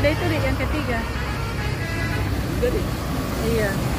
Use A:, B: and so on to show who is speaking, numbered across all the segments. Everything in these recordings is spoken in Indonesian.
A: Ada itu deh yang ketiga.
B: Jadi,
A: Iya.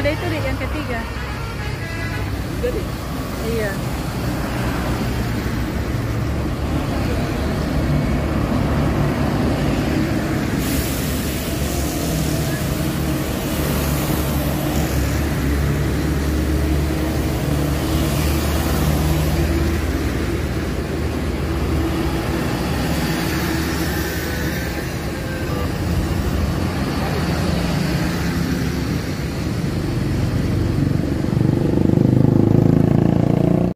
B: ada itu deh yang ketiga.
A: Iya.